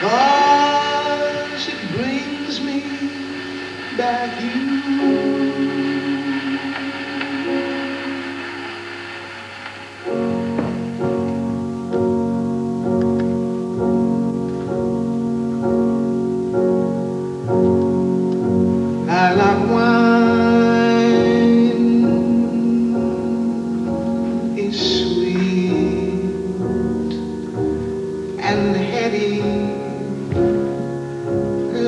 Cause it brings me back you.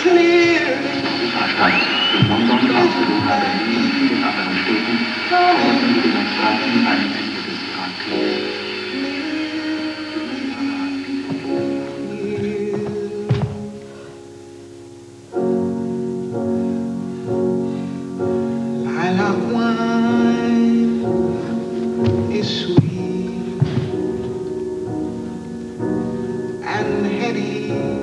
clearly. Lilac wine is sweet. and heady